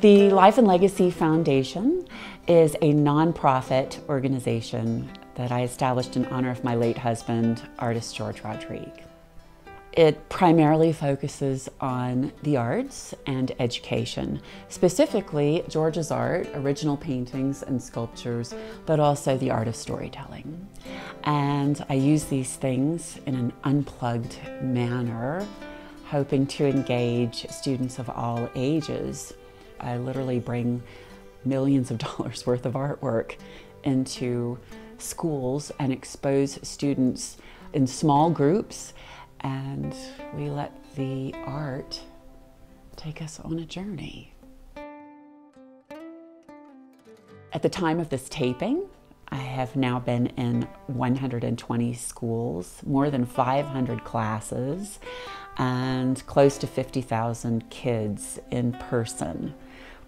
The Life and Legacy Foundation is a nonprofit organization that I established in honor of my late husband, artist George Rodrigue. It primarily focuses on the arts and education, specifically George's art, original paintings and sculptures, but also the art of storytelling. And I use these things in an unplugged manner, hoping to engage students of all ages. I literally bring millions of dollars worth of artwork into schools and expose students in small groups and we let the art take us on a journey. At the time of this taping, I have now been in 120 schools, more than 500 classes, and close to 50,000 kids in person,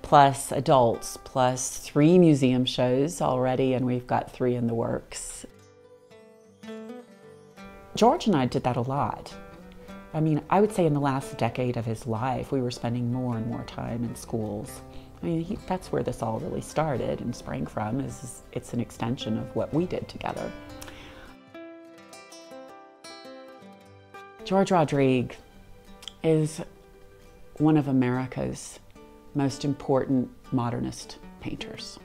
plus adults, plus three museum shows already, and we've got three in the works. George and I did that a lot. I mean, I would say in the last decade of his life, we were spending more and more time in schools. I mean, he, that's where this all really started and sprang from. Is it's an extension of what we did together. George Rodrigue is one of America's most important modernist painters.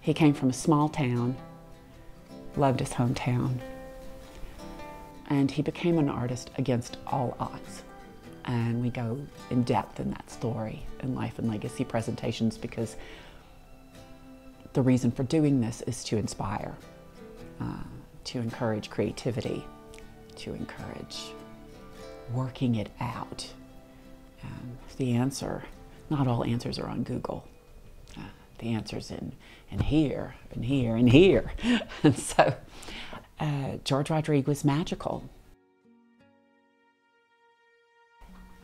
He came from a small town, loved his hometown, and he became an artist against all odds. And we go in depth in that story in Life and Legacy presentations because the reason for doing this is to inspire, uh, to encourage creativity, to encourage working it out. And the answer, not all answers are on Google. Uh, the answer's in, in here, and here, and here. and so uh, George Rodrigue was magical.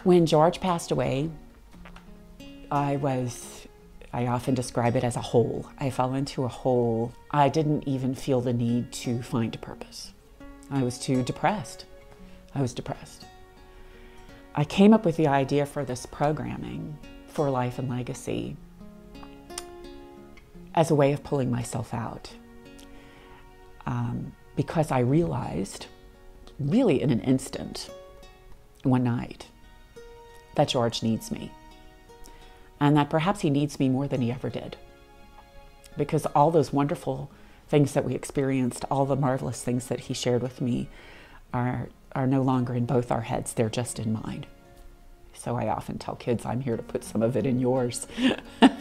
When George passed away, I was, I often describe it as a hole. I fell into a hole. I didn't even feel the need to find a purpose. I was too depressed. I was depressed. I came up with the idea for this programming for Life and Legacy as a way of pulling myself out. Um, because I realized, really in an instant, one night, that George needs me. And that perhaps he needs me more than he ever did. Because all those wonderful things that we experienced, all the marvelous things that he shared with me, are, are no longer in both our heads, they're just in mine. So I often tell kids, I'm here to put some of it in yours.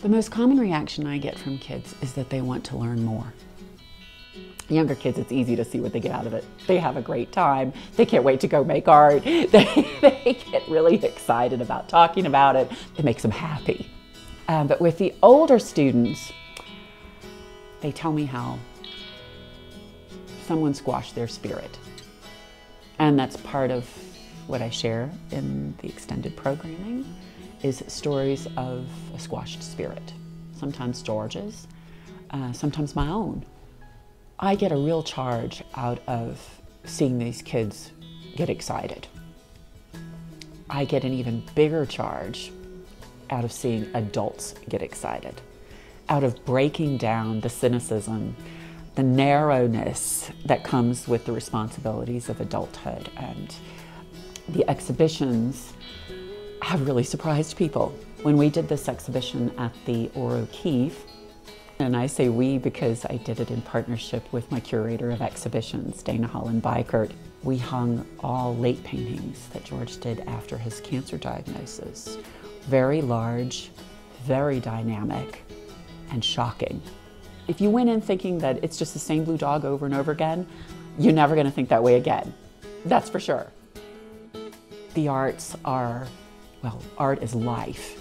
The most common reaction I get from kids is that they want to learn more. Younger kids, it's easy to see what they get out of it. They have a great time. They can't wait to go make art. They, they get really excited about talking about it. It makes them happy. Um, but with the older students, they tell me how someone squashed their spirit. And that's part of what I share in the extended programming is stories of a squashed spirit, sometimes George's, uh, sometimes my own. I get a real charge out of seeing these kids get excited. I get an even bigger charge out of seeing adults get excited, out of breaking down the cynicism, the narrowness that comes with the responsibilities of adulthood and the exhibitions have really surprised people. When we did this exhibition at the Ohr O'Keefe, and I say we because I did it in partnership with my curator of exhibitions, Dana Holland Beckert. We hung all late paintings that George did after his cancer diagnosis. Very large, very dynamic, and shocking. If you went in thinking that it's just the same blue dog over and over again, you're never going to think that way again. That's for sure. The arts are well, art is life.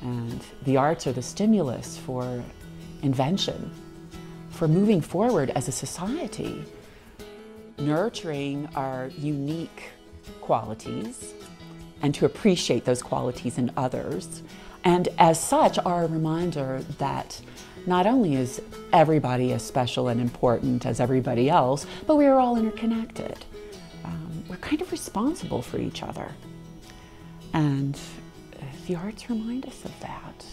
And the arts are the stimulus for invention, for moving forward as a society, nurturing our unique qualities and to appreciate those qualities in others, And as such, are a reminder that not only is everybody as special and important as everybody else, but we are all interconnected. Um, we're kind of responsible for each other. And uh, the arts remind us of that.